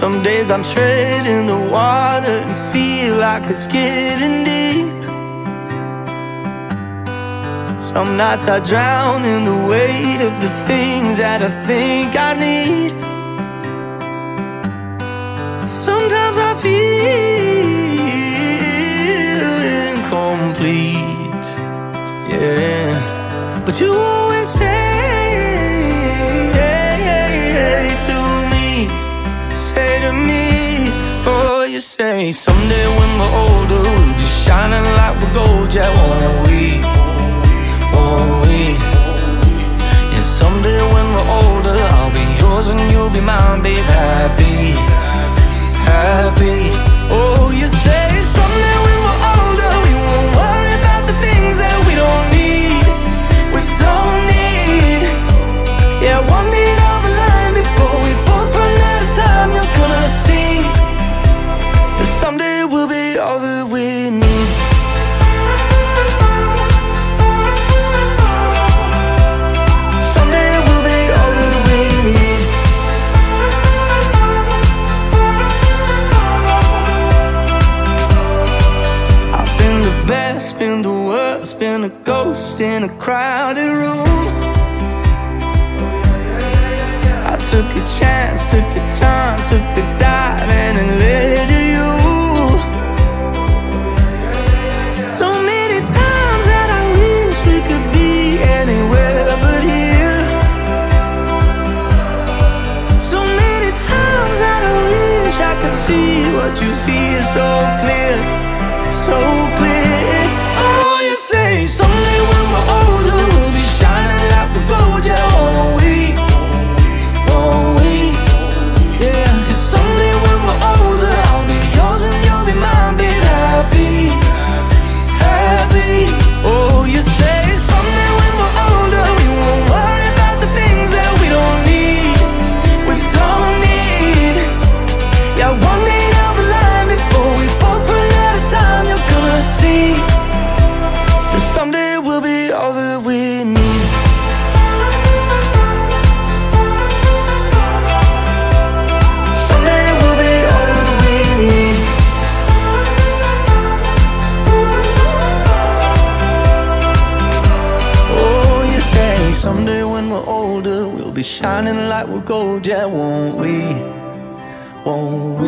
Some days I'm treading the water and feel like it's getting deep. Some nights I drown in the weight of the things that I think I need. Sometimes I feel incomplete, yeah. But you say someday when we're older, we'll be shining like we're gold, yeah, won't we? Won't we? And someday when we're older, I'll be yours and you'll be mine, babe, happy, happy. Oh, you say been the worst, been a ghost in a crowded room. I took a chance, took a turn, took a dive, and it led to you. So many times that I wish we could be anywhere but here. So many times that I wish I could see what you see is so clear, so clear.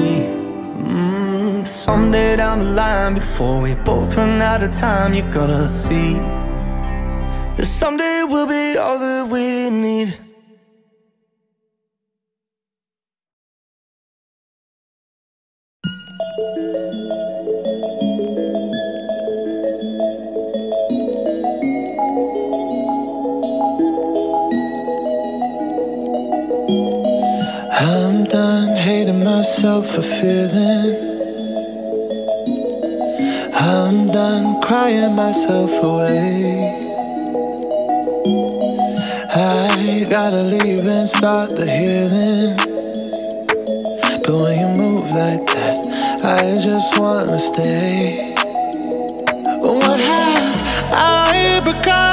Mm, someday down the line, before we both run out of time, you're gonna see that someday we'll be all that we need. Feeling. I'm done crying myself away. I gotta leave and start the healing. But when you move like that, I just wanna stay. What have I become?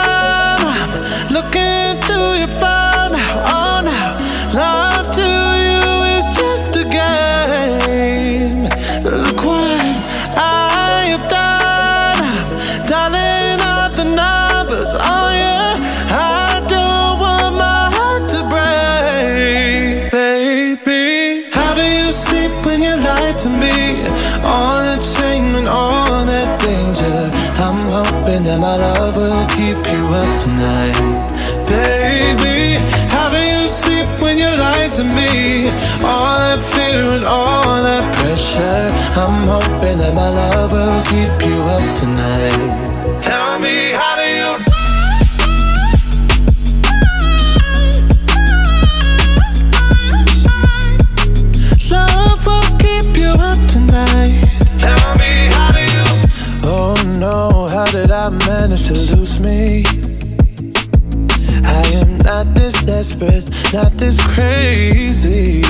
Not this crazy.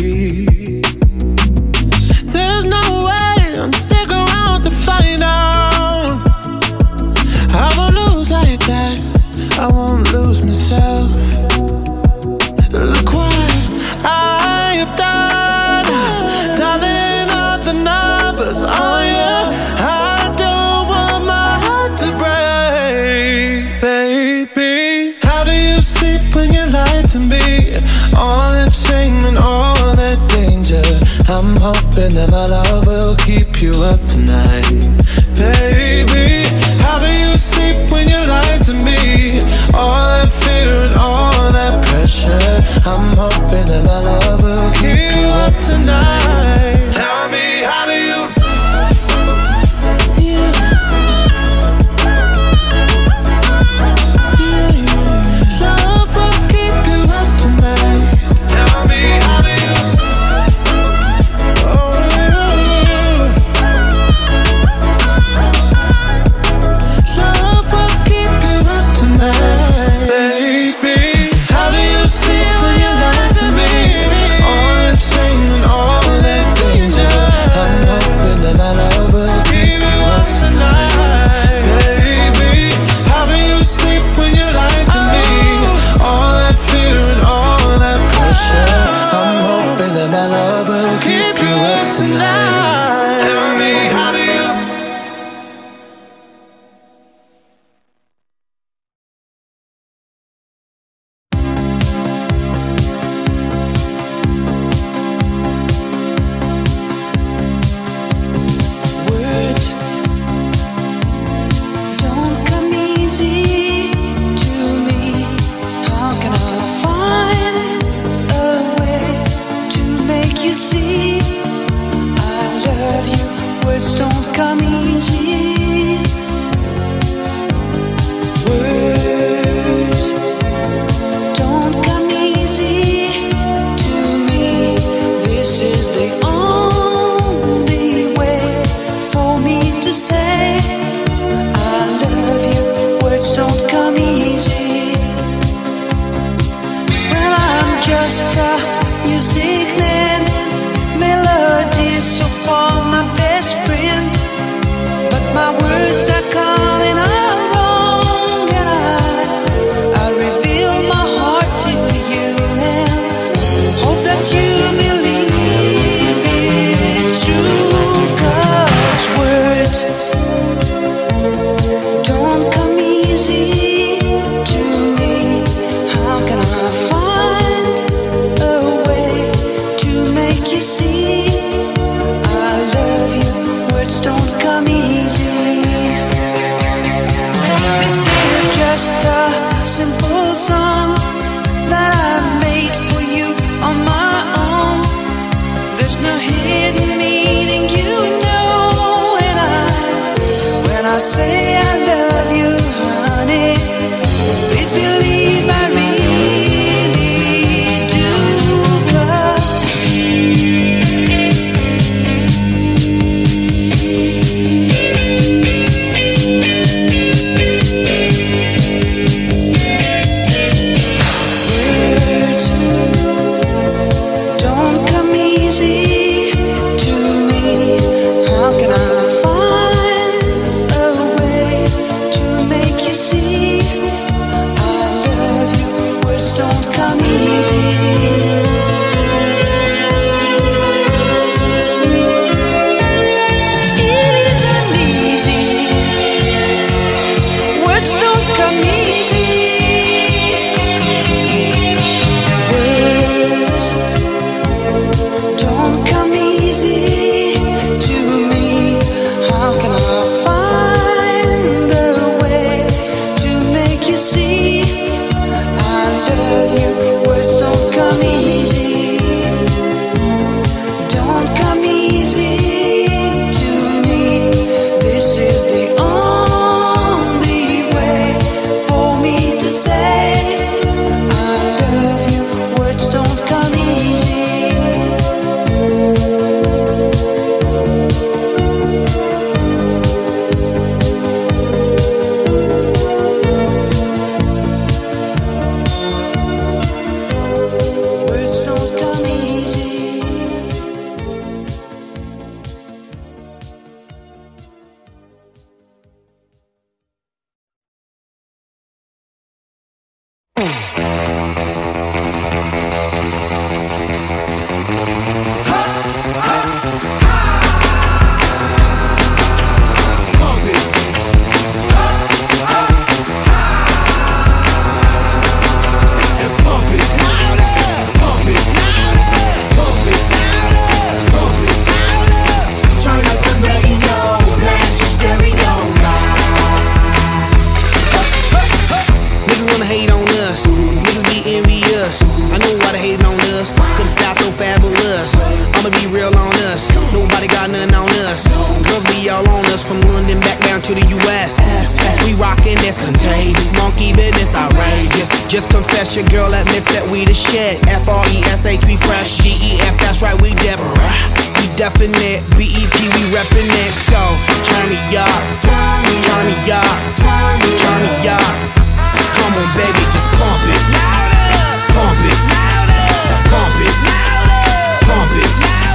There's no way I'm stick around to find out. I won't lose like that. I won't lose myself. hoping that my love will keep you up tonight Baby, how do you sleep when you lie to me? All that fear and all that pressure I'm hoping see. I love you, words don't come easy. This is just a simple song That i made for you on my own. There's no hidden meaning, you know When I, when I say I love you, honey. Please believe I really Don't come easy. love you. From London back down to the US. We rockin' that's contagious. Monkey business outrageous. Just confess your girl admits that we the shit. F R E S H, we fresh. G E F, that's right, we Deborah. We definite. B E P, we reppin' it. So turn me up, turn me up, turn me up. Come on, baby, just pump it, pump it, pump it, pump it, pump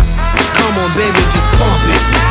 Come on, baby, just pump it.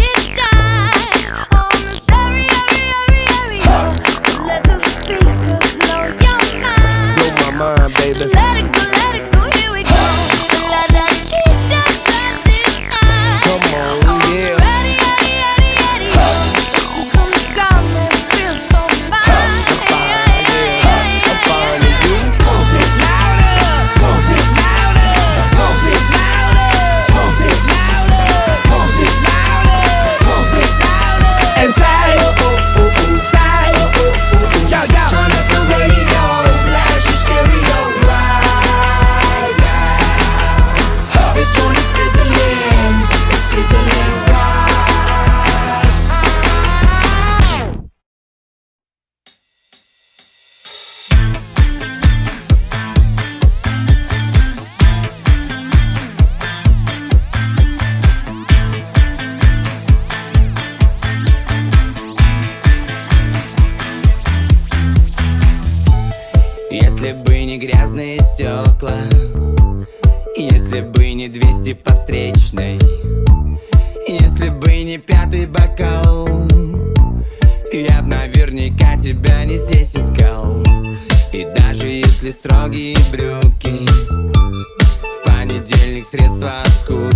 nuestras cosas.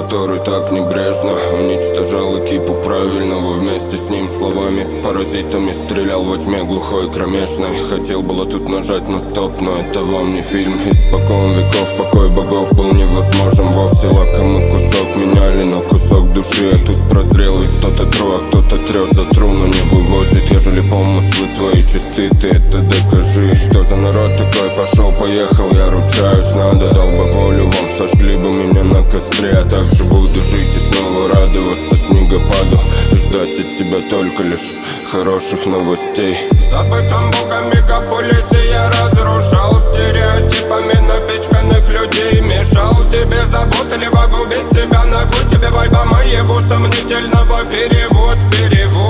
Который так небрежно уничтожал экипу правильного Вместе с ним словами. Паразитами Стрелял во тьме глухой кромешной. Хотел было тут нажать на стоп, но это вам не фильм. Испокон веков покой богов был невозможен. Вовсе лакомый кусок меняли на кусок души. А тут прозрел и кто-то тру, а кто-то трет за тру, но не вывозит Ежели помыслы твои чисты, ты это докажи. Что за народ такой? Пошел, поехал, я ручаюсь Надо костре А также буду жить и снова радоваться снегопаду. И ждать от тебя только лишь хороших новостей. Забытом богом мегаполисе я разрушал Стереотипами напичканных людей. Мешал тебе заботливо губить себя Ногу тебе вайба моего сомнительного Перевод, перевод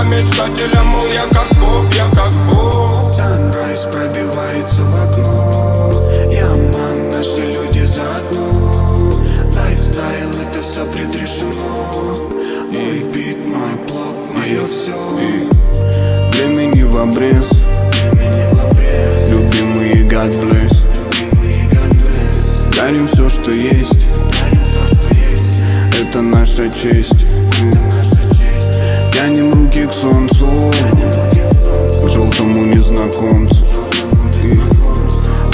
Наивного мечтателя, мол, я как бог, я как бог. Sunrise пробивается в окно Я ман, наши люди заодно. Лайфстайл, это все предрешено. Мой бит, мой блог, мое все Времени в обрез. Любимые God bless. Дарим все, что есть. Это наша честь к солнцу. Желтому незнакомцу.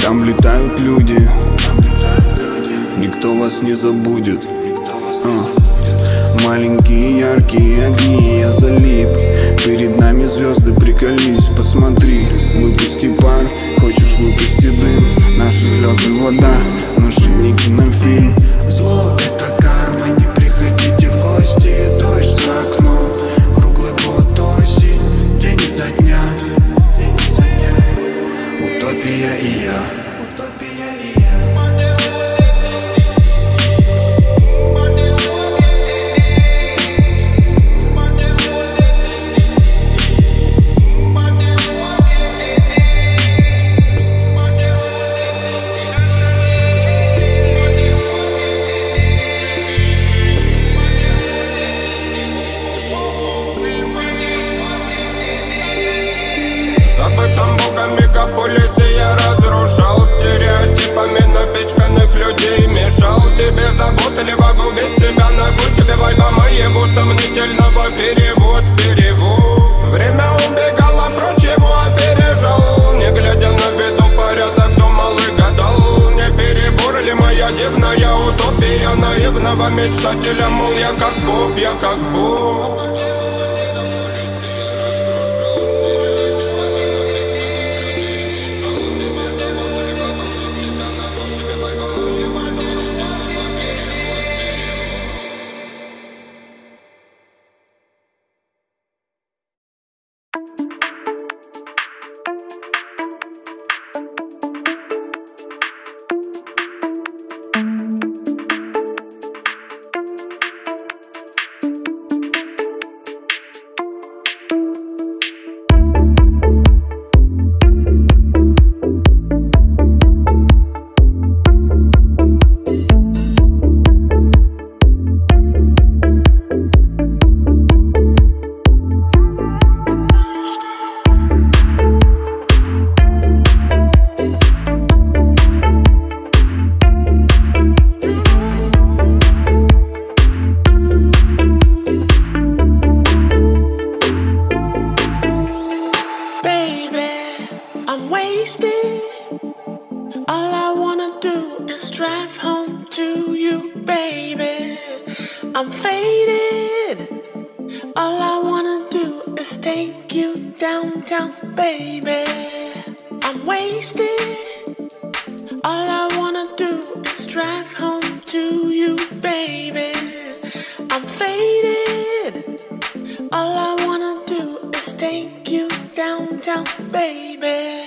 Там летают люди. Никто вас не забудет. А. Маленькие яркие огни, я залип. Перед нами звезды, приколись, посмотри. Выпусти пар, хочешь выпусти дым. Наши слезы вода, наши не кинофильм вайба моего сомнительного Перевод, перевод. Время убегало прочь, его опережал. Не глядя на виду порядок, думал и гадал. Не перебор ли моя дивная утопия Наивного мечтателя, мол, я как бог, я как бог take you downtown, baby. I'm wasted. All I wanna do is drive home to you, baby. I'm faded. All I wanna do is take you downtown, baby.